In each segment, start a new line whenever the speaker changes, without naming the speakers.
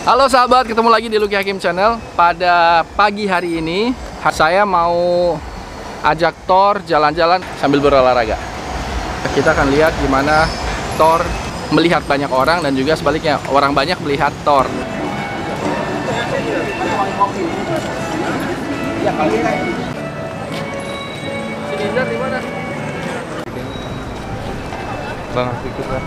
Halo sahabat, ketemu lagi di Luki Hakim Channel. Pada pagi hari ini, saya mau ajak Thor jalan-jalan sambil berolahraga. Kita akan lihat gimana Thor melihat banyak orang dan juga sebaliknya orang banyak melihat Thor.
Bang, ikut lah.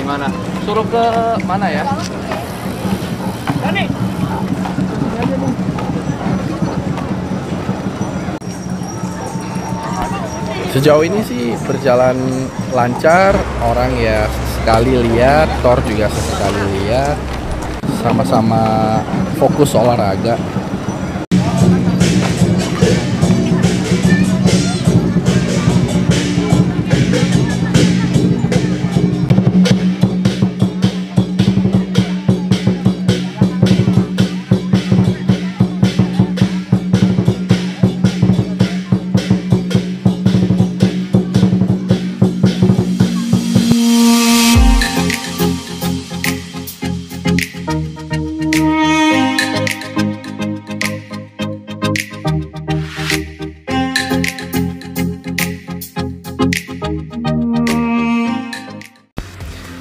Gimana? Suruh ke mana ya? Sejauh ini sih berjalan lancar, orang ya sekali lihat, Thor juga sesekali lihat, sama-sama fokus olahraga.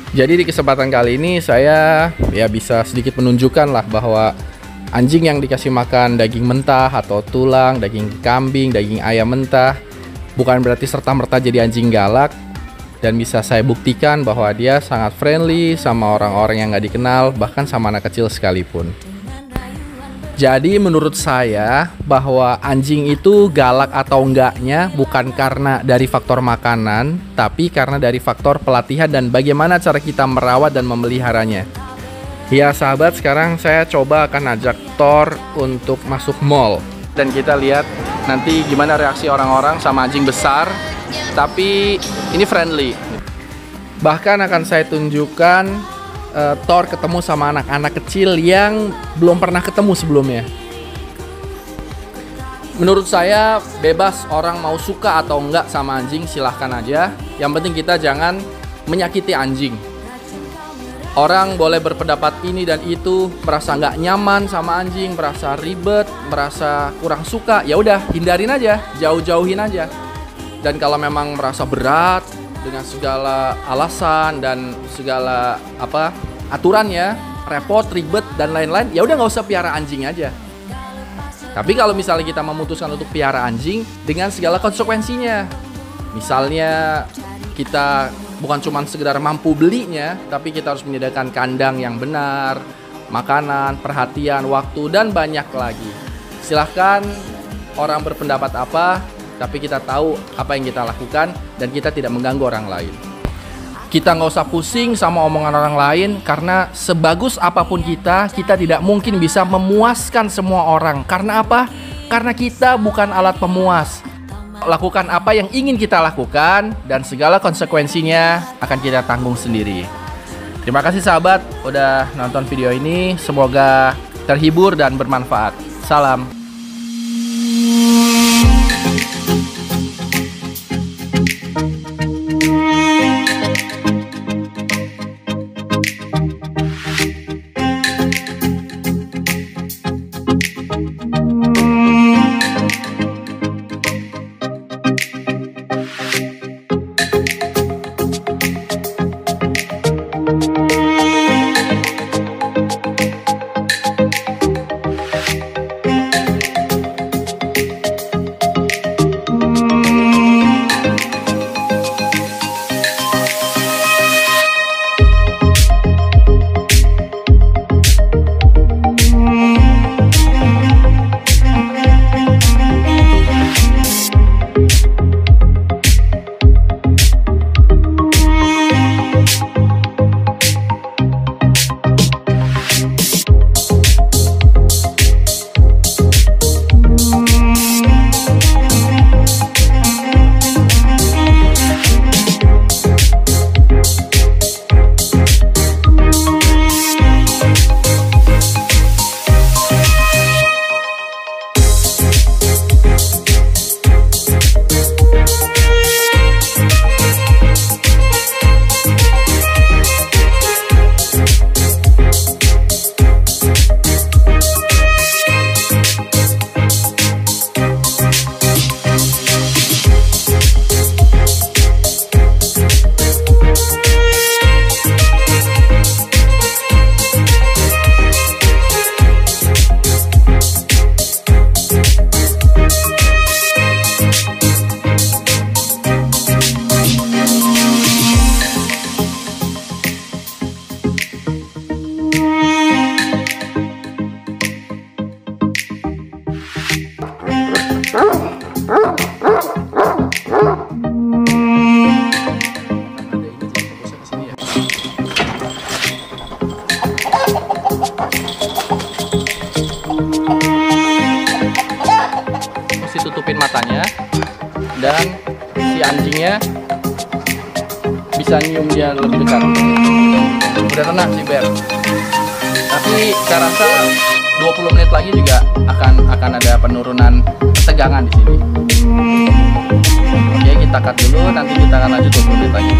Jadi di kesempatan kali ini saya ya bisa sedikit menunjukkan lah bahwa anjing yang dikasih makan daging mentah atau tulang, daging kambing, daging ayam mentah bukan berarti serta-merta jadi anjing galak dan bisa saya buktikan bahwa dia sangat friendly sama orang-orang yang nggak dikenal bahkan sama anak kecil sekalipun. Jadi menurut saya bahwa anjing itu galak atau enggaknya bukan karena dari faktor makanan, tapi karena dari faktor pelatihan dan bagaimana cara kita merawat dan memeliharanya. Ya sahabat, sekarang saya coba akan ajak Thor untuk masuk mall dan kita lihat nanti gimana reaksi orang-orang sama anjing besar, tapi ini friendly. Bahkan akan saya tunjukkan uh, Thor ketemu sama anak-anak kecil yang belum pernah ketemu sebelumnya. Menurut saya bebas orang mau suka atau enggak sama anjing silahkan aja. Yang penting kita jangan menyakiti anjing. Orang boleh berpendapat ini dan itu, merasa nggak nyaman sama anjing, merasa ribet, merasa kurang suka, ya udah hindarin aja, jauh-jauhin aja. Dan kalau memang merasa berat dengan segala alasan dan segala apa aturannya repot, ribet dan lain-lain, ya udah nggak usah piara anjing aja. Tapi kalau misalnya kita memutuskan untuk piara anjing dengan segala konsekuensinya, misalnya kita bukan cuma sekedar mampu belinya, tapi kita harus menyediakan kandang yang benar, makanan, perhatian, waktu dan banyak lagi. Silahkan orang berpendapat apa, tapi kita tahu apa yang kita lakukan dan kita tidak mengganggu orang lain kita nggak usah pusing sama omongan orang lain karena sebagus apa pun kita, kita tidak mungkin bisa memuaskan semua orang. Karena apa? Karena kita bukan alat pemuas. Lakukan apa yang ingin kita lakukan dan segala konsekuensinya akan kita tanggung sendiri. Terima kasih sahabat udah nonton video ini. Semoga terhibur dan bermanfaat. Salam. Dan si anjingnya bisa nyium dia lebih dekat udah tenang sih Ber tapi saya rasa 20 menit lagi juga akan akan ada penurunan tegangan di sini. Oke kita cut dulu. Nanti kita akan lanjut 20 menit lagi